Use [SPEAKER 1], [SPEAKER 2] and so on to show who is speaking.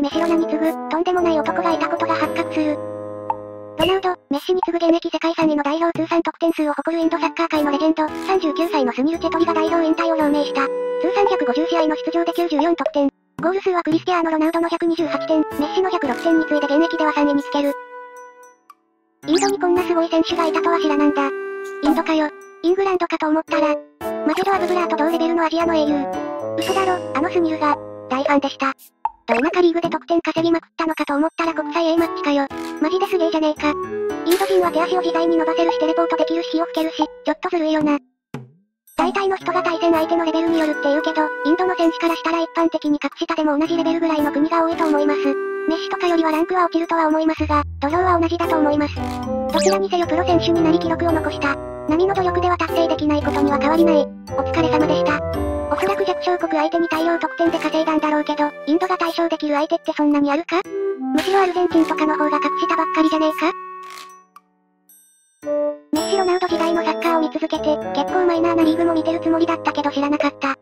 [SPEAKER 1] メシロナに次ぐ、とんでもない男がいたことが発覚する。ロナウド、メッシに次ぐ現役世界3位の代表通算得点数を誇るインドサッカー界のレジェンド、39歳のスニルチェトリが代表引退を表明した。通算150試合の出場で94得点。ゴール数はクリスティアーノ・ロナウドの128点、メッシの106点に次いで現役では3位につける。インドにこんなすごい選手がいたとは知らなんだ。インドかよ。イングランドかと思ったら、マジド・アブブラーと同レベルのアジアの英雄。嘘だろ、あのスニルが、大ファンでした。ど田舎リーグで得点稼ぎまくったのかと思ったら国際 A マッチかよ。マジですげえじゃねえか。インド人は手足を自在に伸ばせるしテレポートできるし火を吹けるし、ちょっとずるいよな。大体の人が対戦相手のレベルによるって言うけど、インドの選手からしたら一般的に格下でも同じレベルぐらいの国が多いと思います。メッシとかよりはランクは落ちるとは思いますが、土俵は同じだと思います。どちらにせよプロ選手になり記録を残した。波の努力では達成できないことには変わりない。お疲れ様でした。弱小国相手に大量得点で稼いだんだろうけど、インドが対象できる相手ってそんなにあるか？むしろアルゼンチンとかの方が隠したばっかりじゃねえか？メッシロナウド時代のサッカーを見続けて、結構マイナーなリーグも見てるつもりだったけど知らなかった。